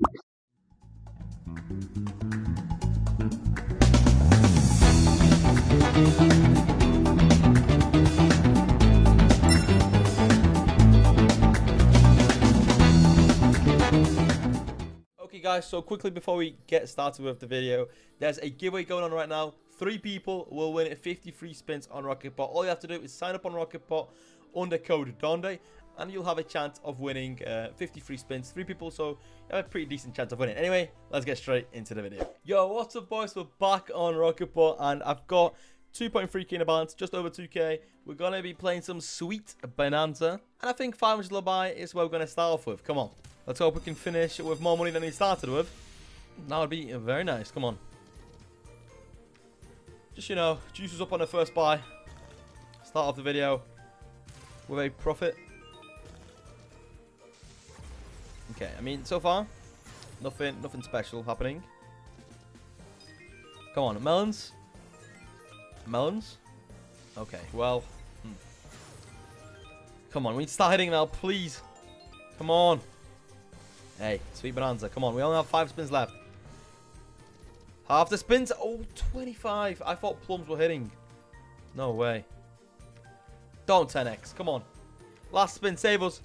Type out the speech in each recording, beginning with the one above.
Okay guys, so quickly before we get started with the video, there's a giveaway going on right now. Three people will win 53 spins on Rocketbot. All you have to do is sign up on Rocketbot under code DONDE and you'll have a chance of winning uh, 50 free spins. Three people, so you have a pretty decent chance of winning. Anyway, let's get straight into the video. Yo, what's up boys? We're back on Rocketbot and I've got 2.3k in balance, just over 2k. We're going to be playing some sweet Bonanza. And I think 500 Labai is where we're going to start off with. Come on. Let's hope we can finish with more money than we started with. That would be very nice. Come on. Just, you know, juices up on the first buy. Start off the video with a profit. Okay, I mean, so far, nothing, nothing special happening. Come on, melons. Melons? Okay, well. Hmm. Come on, we need to start hitting now, please. Come on. Hey, sweet bonanza. Come on, we only have five spins left. Half the spins. Oh, 25. I thought plums were hitting. No way. Don't 10x. Come on. Last spin. Save us.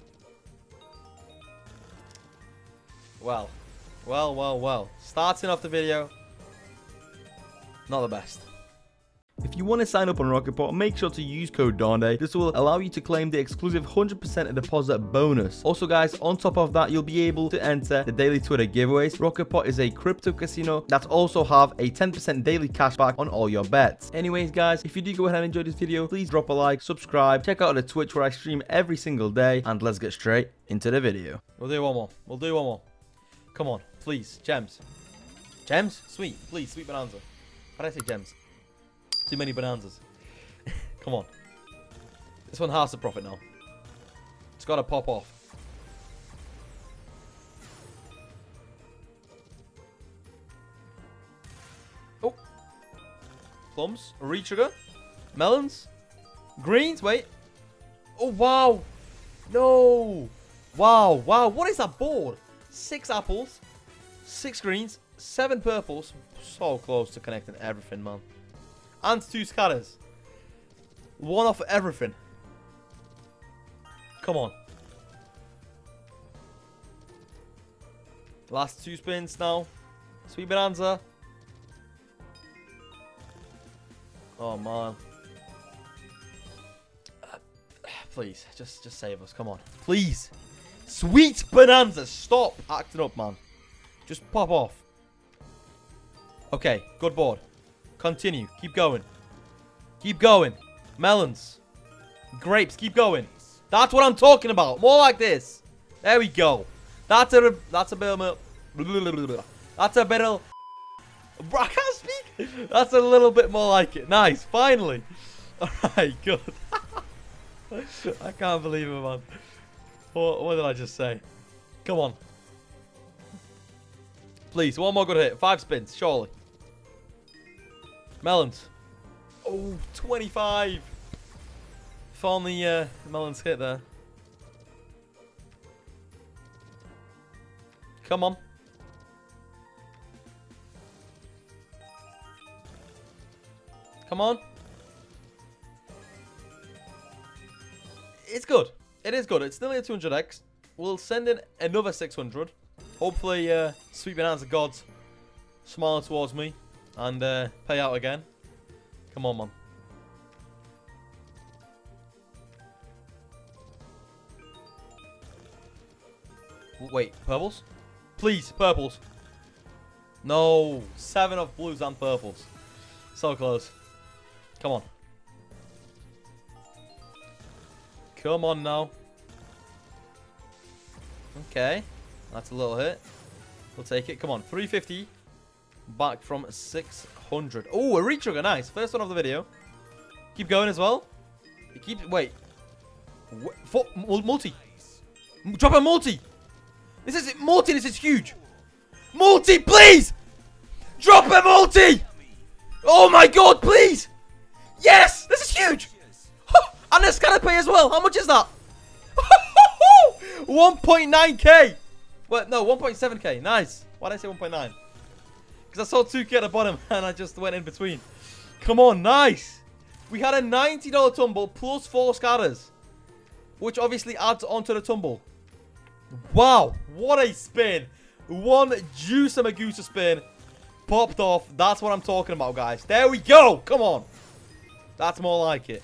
Well. Well, well, well. Starting off the video. Not the best. If you want to sign up on Rocketbot, make sure to use code DONDE. This will allow you to claim the exclusive 100% deposit bonus. Also guys, on top of that, you'll be able to enter the daily Twitter giveaways. Rocketbot is a crypto casino that also have a 10% daily cashback on all your bets. Anyways guys, if you do go ahead and enjoy this video, please drop a like, subscribe, check out the Twitch where I stream every single day, and let's get straight into the video. We'll do one more. We'll do one more. Come on, please. Gems. Gems? Sweet. Please, sweet bonanza. How did I say gems? Too many bonanzas. Come on. This one has to profit now. It's got to pop off. Oh. Plums. sugar Melons. Greens. Wait. Oh, wow. No. Wow. Wow. What is that board? Six apples. Six greens. Seven purples. So close to connecting everything, man and two scatters. One off everything. Come on. Last two spins now. Sweet Bonanza. Oh, man. Uh, please, just just save us. Come on. Please. Sweet Bonanza. Stop acting up, man. Just pop off. Okay, good board. Continue. Keep going. Keep going. Melons. Grapes. Keep going. That's what I'm talking about. More like this. There we go. That's a that's a bit of that's a bit of I can't speak. That's a little bit more like it. Nice. Finally. Alright, good. I can't believe it, man. What, what did I just say? Come on. Please, one more good hit. Five spins, surely. Melons. Oh, 25. Found the uh, melons hit there. Come on. Come on. It's good. It is good. It's nearly a 200x. We'll send in another 600. Hopefully, uh, Sweet of Gods smile towards me and uh, pay out again. Come on, man. Wait, purples? Please, purples. No, seven of blues and purples. So close. Come on. Come on now. Okay. That's a little hit. We'll take it. Come on. 350 back from 600. Oh, a retrigger. Nice. First one of the video. Keep going as well. It keeps... Wait. For, multi. Drop a multi. This is... Multi, this is huge. Multi, please. Drop a multi. Oh my god, please. Yes. This is huge. And pay as well. How much is that? 1.9k. What? No, 1.7k. Nice. Why did I say 1.9? Because I saw 2k at the bottom and I just went in between. Come on, nice. We had a $90 tumble plus four scatters. Which obviously adds onto the tumble. Wow, what a spin. One Juicer Magusa spin. Popped off. That's what I'm talking about, guys. There we go. Come on. That's more like it.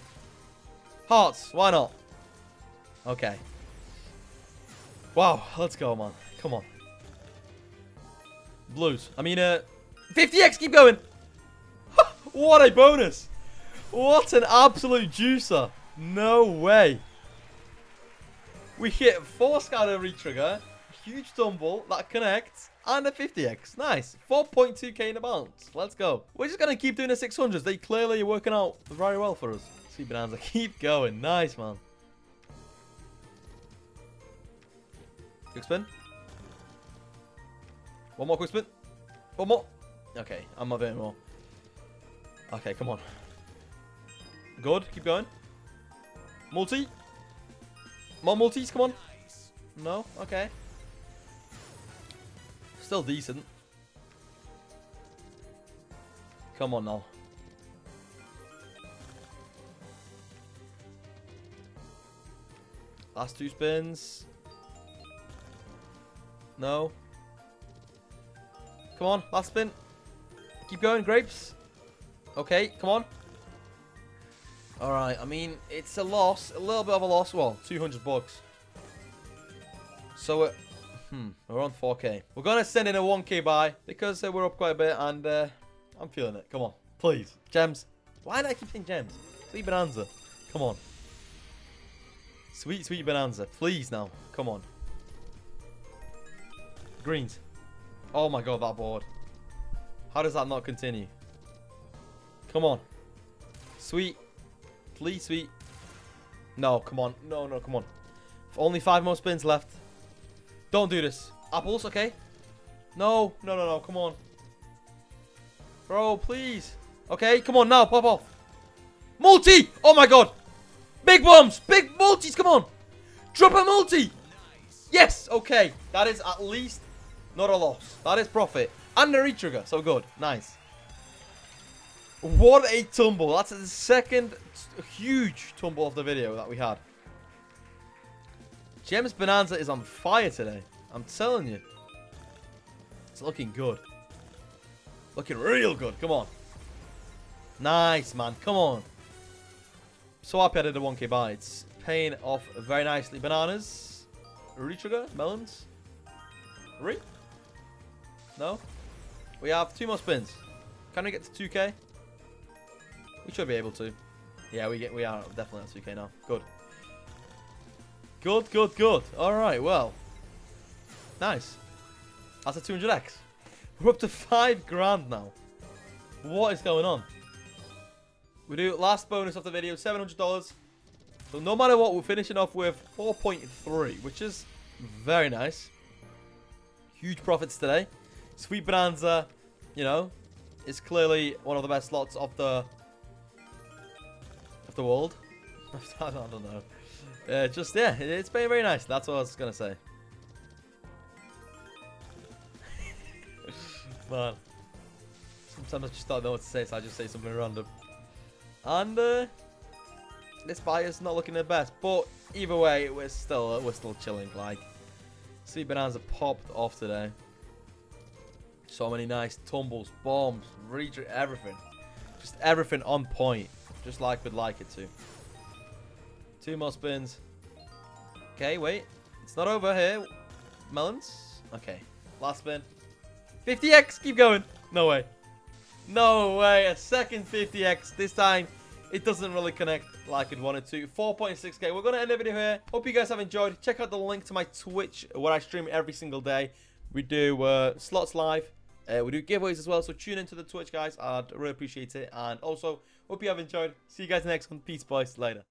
Hearts. Why not? Okay. Wow. Let's go, man. Come on. Blues. I mean, uh, 50x. Keep going. what a bonus. What an absolute juicer. No way. We hit 4 scatter retrigger, huge tumble that connects, and a 50x. Nice. 4.2k in a bounce. Let's go. We're just going to keep doing the 600s. They clearly are working out very well for us. See Bonanza. Keep going. Nice, man. Quick spin. One more quick spin. One more. Okay, I'm not doing more. Okay, come on. Good. Keep going. Multi. More multis, come on. No? Okay. Still decent. Come on now. Last two spins. No. Come on, last spin. Keep going, grapes. Okay, come on. Alright, I mean, it's a loss. A little bit of a loss. Well, 200 bucks. So, we're, hmm, we're on 4k. We're going to send in a 1k buy because uh, we're up quite a bit and uh, I'm feeling it. Come on, please. Gems. Why do I keep saying gems? Sweet Bonanza. Come on. Sweet, sweet Bonanza. Please now. Come on. Greens. Oh my god, that board. How does that not continue? Come on. Sweet. Please, sweet. No, come on. No, no, come on. Only five more spins left. Don't do this. Apples, okay? No, no, no, no. Come on. Bro, please. Okay, come on now. Pop off. Multi! Oh my god. Big bombs. Big multis. Come on. Drop a multi. Yes. Okay. That is at least not a loss. That is profit. And a re-trigger. So good. Nice. What a tumble. That's the second huge tumble of the video that we had. Gems Bonanza is on fire today. I'm telling you. It's looking good. Looking real good. Come on. Nice, man. Come on. So happy I did a 1k buy. It's paying off very nicely. Bananas. Re-trigger. Melons. Re? No? We have two more spins. Can we get to 2k? We should be able to. Yeah, we get we are definitely at 2k now. Good. Good, good, good. Alright, well. Nice. That's a 200x. We're up to 5 grand now. What is going on? We do last bonus of the video, $700. So no matter what, we're finishing off with 4.3, which is very nice. Huge profits today. Sweet Bonanza, you know, is clearly one of the best slots of the of the world. I don't know. Uh, just, yeah, it's been very nice. That's what I was going to say. Man. Sometimes I just don't know what to say, so I just say something random. And, uh, this is not looking the best. But, either way, we're still, we're still chilling. Like, Sweet Bonanza popped off today. So many nice tumbles, bombs, reach everything. Just everything on point. Just like we'd like it to. Two more spins. Okay, wait. It's not over here. Melons? Okay. Last spin. 50x! Keep going. No way. No way. A second 50x. This time, it doesn't really connect like it wanted to. 4.6k. We're going to end the video here. Hope you guys have enjoyed. Check out the link to my Twitch where I stream every single day. We do uh, slots live. Uh, we do giveaways as well. So tune into the Twitch, guys. I'd really appreciate it. And also, Hope you have enjoyed. See you guys next one. Peace, boys. Later.